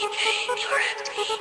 Reclaim your empty.